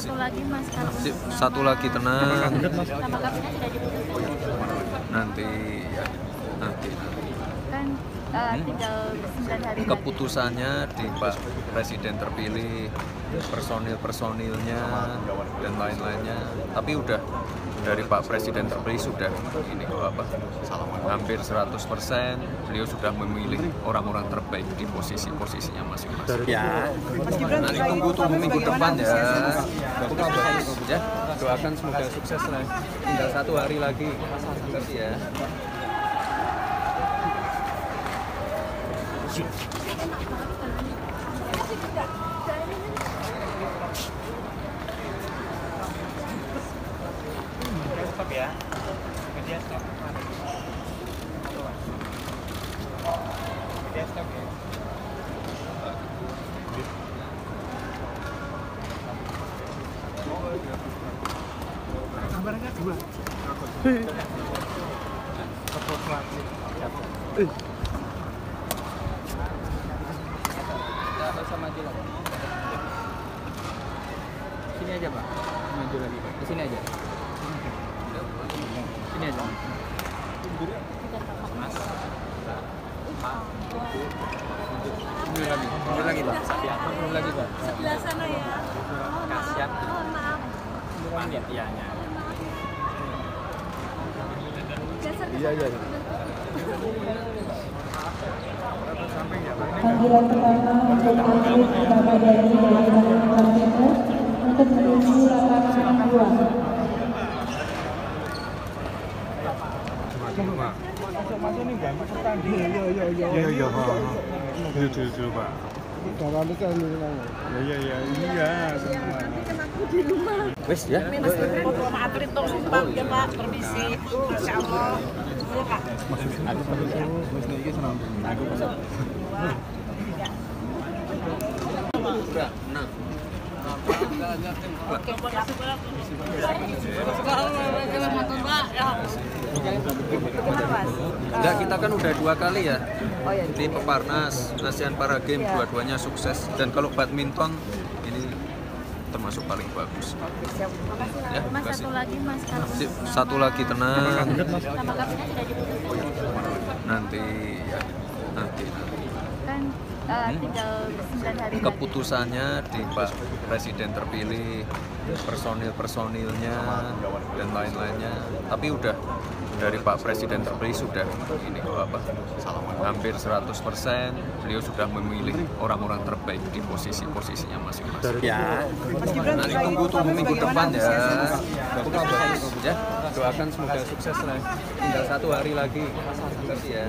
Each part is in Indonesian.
satu lagi mas kalau satu lagi tenang. Nanti eh, tinggal 9 hari lagi keputusannya di Pak Presiden terpilih personil personilnya dan lain-lainnya. Tapi udah dari Pak Presiden terpilih sudah ini kok apa? Hampir 100% beliau sudah memilih orang-orang terbaik di posisi-posisinya masing-masing. Ya. nanti tunggu tunggu minggu depan ya. ya. Doakan semoga sukses lah. Tinggal satu hari lagi kasih ya Stop ya. Media stop. Media stop ya. Kabarnya dua. Kepot lagi. Sini aja pak, maju lagi pak. Ke sini aja. Sini aja. Mundur lagi, mundur lagi pak. Mundur lagi pak. sebelah sana ya Kasihan panitianya. geser iya iya Panggilan pertama untuk atlet Dani dari Kalimantan Timur untuk menuju lapangan 2. Iya iya Pak. Dulu dulu dulu Pak. Ya ya ya iya semua. wes ya foto sama atlet dong sumpah ya pak permisi Masya Allah iya kak nah Enggak, kita kan udah dua kali ya. Di Peparnas, ASEAN Para Games, dua-duanya sukses. Dan kalau badminton ini termasuk paling bagus. Ya, mas kasih. satu lagi mas. Kalau nama- Satu lagi tenang, nama kabinnya sudah diputuskan? Nanti ya. Nanti. Kan tinggal 9 hari lagi. Keputusannya di Pak Presiden terpilih personil personilnya dan lain-lainnya. Tapi udah dari Pak Presiden terpilih sudah ini apa hampir 100% beliau sudah memilih orang-orang terbaik di posisi-posisinya masing-masing. Ya. Nanti tunggu tunggu minggu depan ya. Ya, doakan semoga sukses lah. Tinggal satu hari lagi. Kasih ya.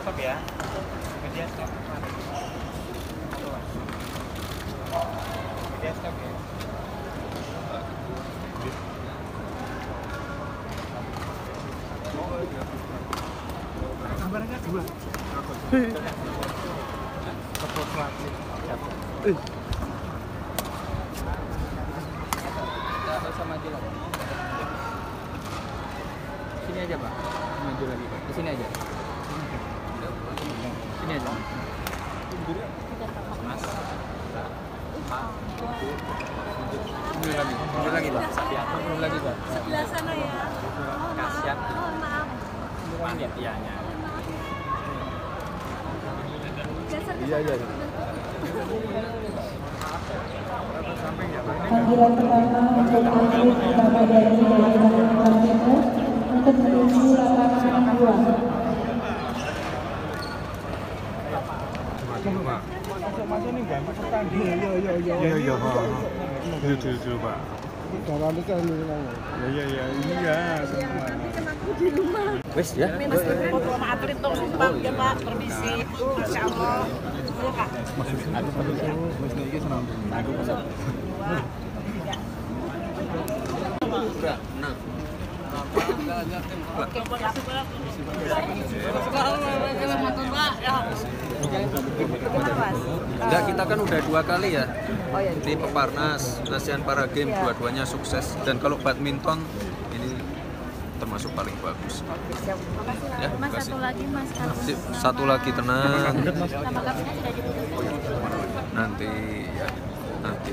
stop ya. Kerja stop. Maju lagi. Sini aja pak. Maju lagi pak. Ke sini aja. Sini aja. Mundur lagi. Mundur lagi pak. Mundur lagi pak. Sebelah sana ya. Kasihan. Mohon maaf. Panitianya. Geser ke Iya iya. Panggilan pertama untuk atlet Bapak Dhani dari Tangerang Komputer untuk menuju lapangan 2. Masuk masuk nih gambar pertanding. Iya iya iya. Iya iya ha. Itu itu itu Pak. Gambar itu kan Ya ya ya iya semua. Wes ya. Mas sama atlet dong sumpah ya Pak. Permisi. Masya Allah. Iya Kak. Enggak, kita kan udah dua kali ya. Di Peparnas, ASEAN Para Games, dua-duanya sukses. Dan kalau badminton ini termasuk paling bagus. Ya, terima Mas. Kasih. satu lagi Mas. Kalau Sip, Satu lagi tenang, nama kaptennya sudah diputuskan? Nanti ya, nanti.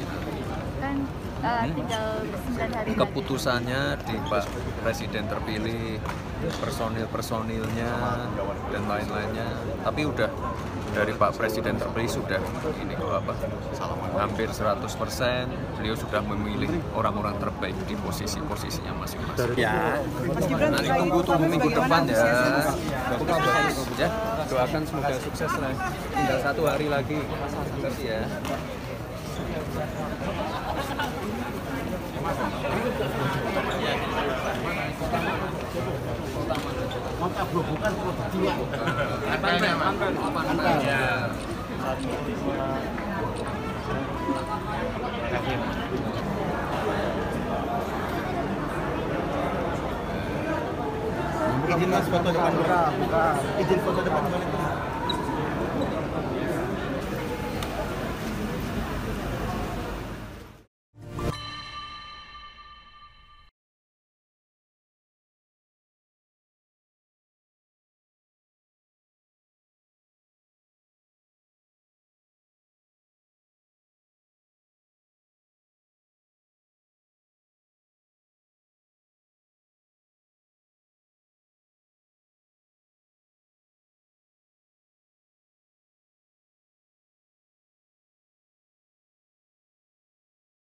kan tinggal 9 hari lagi. Keputusannya di Pak Presiden terpilih, personil-personilnya dan lain-lainnya. Tapi udah dari Pak Presiden terpilih sudah ini kok apa hampir 100% beliau sudah memilih orang-orang terbaik di posisi-posisinya masing-masing. Ya. Nanti tunggu tunggu minggu depan ya. Ya, doakan semoga sukses lah. Tinggal satu hari lagi. Terus ya. Izin mas foto depan buka. Buka. Izin foto depan boleh.